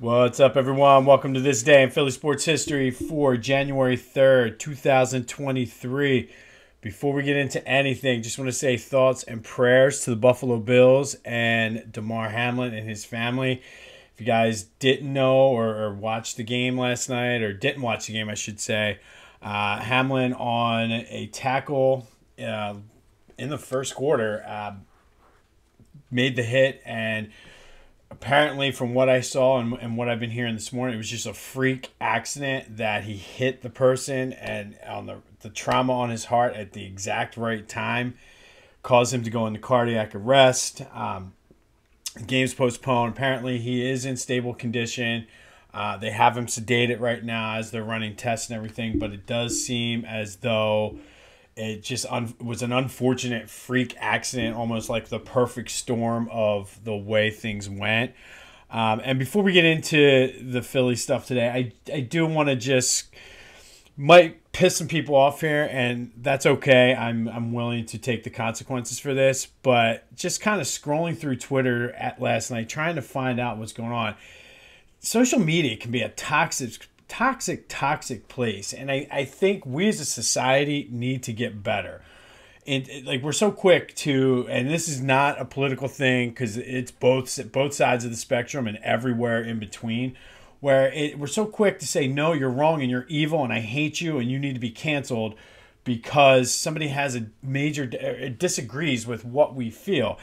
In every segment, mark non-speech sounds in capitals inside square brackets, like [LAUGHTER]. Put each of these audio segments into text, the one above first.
What's up, everyone? Welcome to this day in Philly sports history for January 3rd, 2023. Before we get into anything, just want to say thoughts and prayers to the Buffalo Bills and Damar Hamlin and his family. If you guys didn't know or, or watched the game last night, or didn't watch the game, I should say, uh, Hamlin on a tackle uh, in the first quarter uh, made the hit and apparently from what i saw and, and what i've been hearing this morning it was just a freak accident that he hit the person and on the, the trauma on his heart at the exact right time caused him to go into cardiac arrest. Um, game's postponed. Apparently he is in stable condition. Uh, they have him sedated right now as they're running tests and everything but it does seem as though it just un- was an unfortunate freak accident, almost like the perfect storm of the way things went. Um, and before we get into the Philly stuff today, I, I do want to just might piss some people off here, and that's okay. I'm I'm willing to take the consequences for this, but just kind of scrolling through Twitter at last night, trying to find out what's going on. Social media can be a toxic toxic, toxic place. And I, I think we as a society need to get better. And uh, like we're so quick to, and this is not a political thing because it's both both sides of the spectrum and everywhere in between, where it, we're so quick to say no, you're wrong and you're evil and I hate you and you need to be canceled because somebody has a major uh, disagrees with what we feel.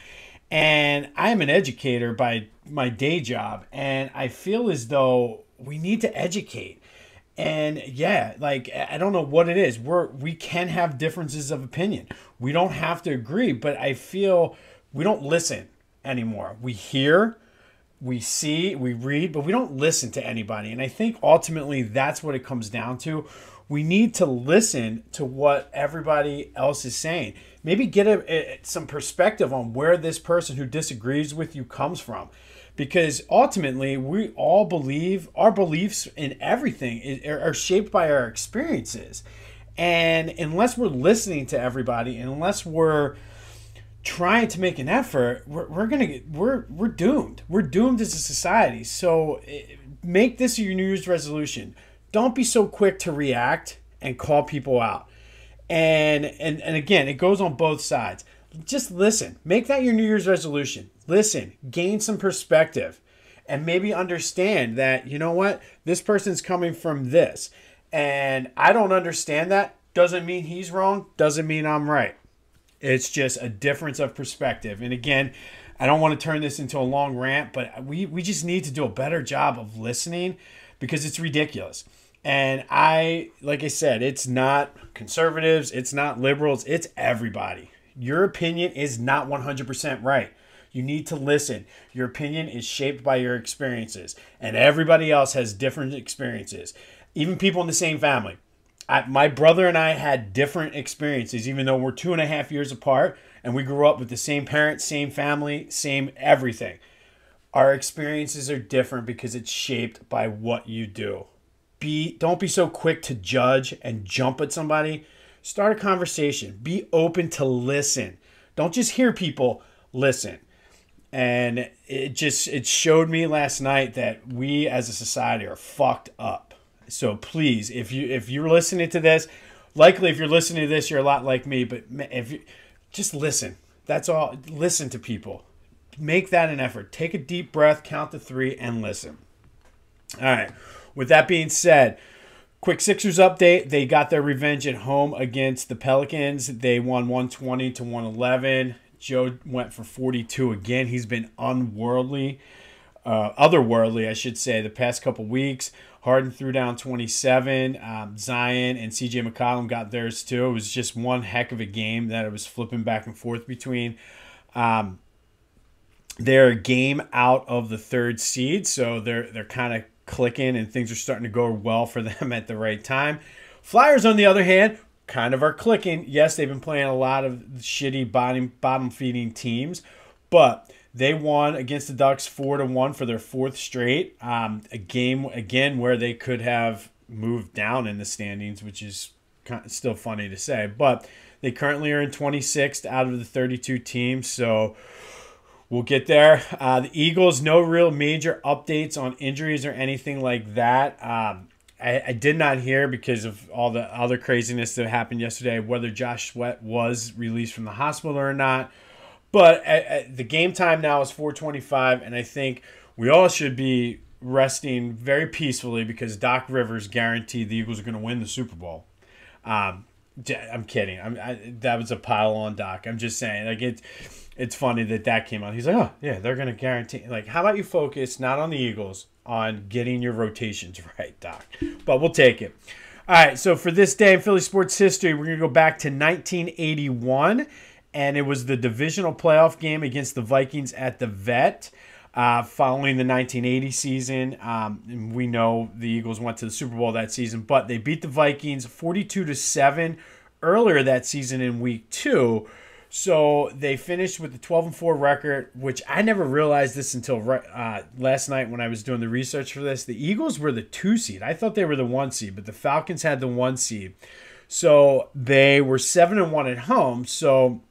And I'm an educator by my day job, and I feel as though we need to educate. And yeah, like I don't know what it is. We're we can have differences of opinion. We don't have to agree, but I feel we don't listen anymore. We hear, we see, we read, but we don't listen to anybody. And I think ultimately that's what it comes down to. We need to listen to what everybody else is saying. Maybe get a, a some perspective on where this person who disagrees with you comes from. Because ultimately we all believe our beliefs in everything are shaped by our experiences. And unless we're listening to everybody unless we're trying to make an effort we're, we're gonna get we're we're doomed. We're doomed as a society. So eh, make this your new year's resolution don't be so quick to react and call people out and and and again it goes on both sides just listen make that your new year's resolution listen, gain some perspective, and maybe understand that, you know what, this person's coming from this. And I don't understand that. Doesn't mean he's wrong, doesn't mean I'm right. It's just a difference of perspective. And again, I don't want to turn this into a long rant, but we, we just need to do a better job of listening because it's ridiculous. And I, like I said, it's not conservatives, it's not liberals, it's everybody. Your opinion is not 100% right. You need to listen. Your opinion is shaped by your experiences, and everybody else has different experiences. Even people in the same family. I, my brother and I had different experiences, even though we're two and a half years apart, and we grew up with the same parents, same family, same everything. Our experiences are different because it's shaped by what you do. Be don't be so quick to judge and jump at somebody. Start a conversation. Be open to listen. Don't just hear people, listen. And it just it showed me last night that we as a society are fucked up. So please if you if you're listening to this likely if you're listening to this you're a lot like me but if you just listen. That's all. Listen to people. Make that an effort. Take a deep breath count to three and listen. All right with that being said quick sixers update they got their revenge at home against the pelicans they won 120 to 111 Joe went for 42 again. He's been unworldly, uh, otherworldly, I should say, the past couple weeks. Harden threw down 27. Um, Zion and CJ McCollum got theirs too. It was just one heck of a game that it was flipping back and forth between. Um, they're a game out of the third seed, so they're they're kind of clicking and things are starting to go well for [LAUGHS] them at the right time. Flyers, on the other hand, kind of are clicking. Yes, they've been playing a lot of shitty bottom bottom feeding teams, but they won against the Ducks four to one for their fourth straight. Um, a game again where they could have moved down in the standings, which is kind of still funny to say, but they currently are in 26th out of the 32 teams. So we'll get there. Uh, the Eagles, no real major updates on injuries or anything like that. Um, I, I, did not hear because of all the other craziness that happened yesterday whether Josh Sweat was released from the hospital or not. But at, at the game time now is 425, and I think we all should be resting very peacefully because Doc Rivers guaranteed the Eagles are going to win the Super Bowl. Um, I'm kidding. I'm, I, that was a pile on Doc. I'm just saying, like it's it's funny that that came out. He's like, oh yeah, they're to guarantee. Like, how about you focus not on the Eagles, on getting your rotations [LAUGHS] right, Doc? But we'll take it. All right. So for this day in Philly sports history, we're to go back to 1981 and it was the divisional playoff game against the Vikings at the Vet. Uh, following the 1980 season, um, we know the Eagles went to the Super Bowl that season, but they beat the Vikings 42 to seven earlier that season in Week Two. So they finished with the 12 and 4 record, which I never realized this until uh, last night when I was doing the research for this. The Eagles were the two seed. I thought they were the one seed, but the Falcons had the one seed. So they were 7 and 1 at home. So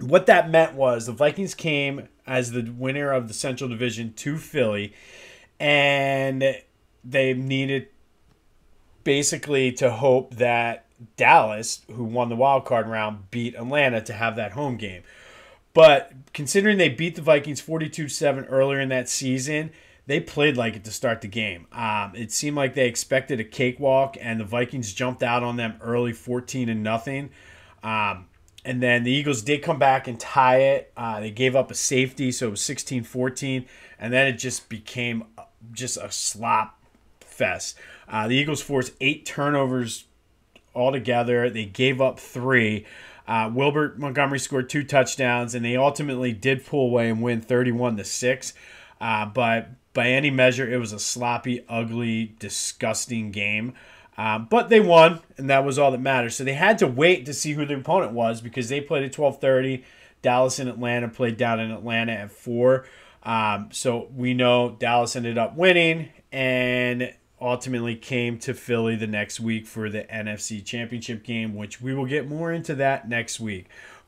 what that meant was the Vikings came as the winner of the Central Division to Philly, and they needed basically to hope that Dallas, who won the wild card round, beat Atlanta to have that home game. But considering they beat the Vikings 42 7 earlier in that season, they played like it to start the game. Um, it seemed like they expected a cakewalk, and the Vikings jumped out on them early 14 and nothing. Um, and then the Eagles did come back and tie it. Uh, they gave up a safety, so it was 16 14. And then it just became just a slop fest. Uh, the Eagles forced eight turnovers altogether. They gave up three. Uh, Wilbert Montgomery scored two touchdowns, and they ultimately did pull away and win 31 to 6. Uh, but by any measure, it was a sloppy, ugly, disgusting game. Um, but they won, and that was all that matters. So they had to wait to see who their opponent was because they played at twelve thirty. Dallas and Atlanta played down in Atlanta at four. Um, so we know Dallas ended up winning and ultimately came to Philly the next week for the NFC Championship game, which we will get more into that next week.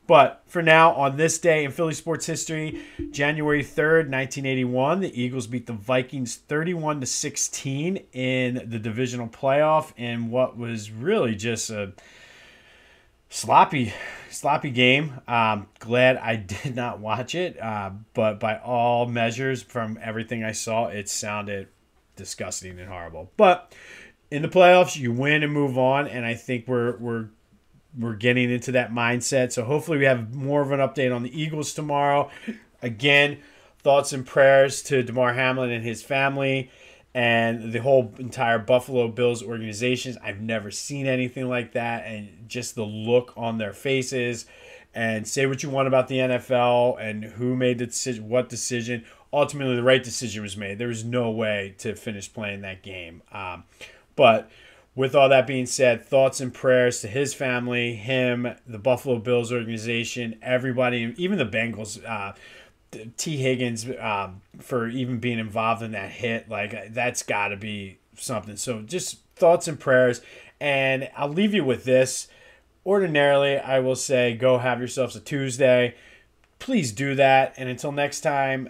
But for now, on this day in Philly sports history, January 3rd, 1981, the Eagles beat the Vikings 31 to 16 in the divisional playoff in what was really just a sloppy sloppy game. Um, glad I [LAUGHS] did not watch it, uh, but by all measures, from everything I saw, it sounded disgusting and horrible. But in the playoffs, you win and move on, and I think we're we're we're getting into that mindset. So hopefully we have more of an update on the Eagles tomorrow. Again, thoughts and prayers to Damar Hamlin and his family and the whole entire Buffalo Bills organization. I've never seen anything like that and just the look on their faces and say what you want about the NFL and who made the decision, what decision. Ultimately, the right decision was made. There was no way to finish playing that game. Um, but with all that being said, thoughts and prayers to his family, him, the Buffalo Bills organization, everybody, even the Bengals. Uh, Tee Higgins um, for even being involved in that hit, like that's got to be something. So just thoughts and prayers, and I'll leave you with this. Ordinarily, I will say, go have yourselves a Tuesday. Please do that, and until next time,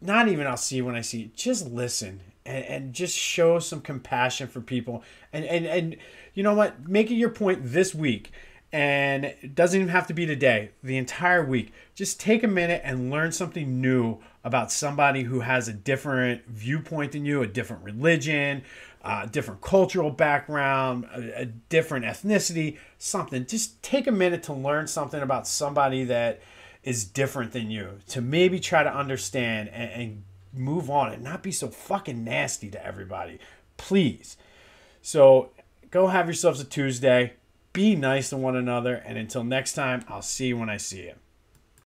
not even I'll see you when I see. You. Just listen and, and just show some compassion for people. And, and and you know what? Make it your point this week and it doesn't even have to be today the entire week. Just take a minute and learn something new about somebody who has a different viewpoint than you a different religion a different cultural background a, a different ethnicity something. Just take a minute to learn something about somebody that is different than you to maybe try to understand and, and move on and not be so fucking nasty to everybody. Please. So go have yourselves a Tuesday. Be nice to one another. And until next time, I'll see you when I see you.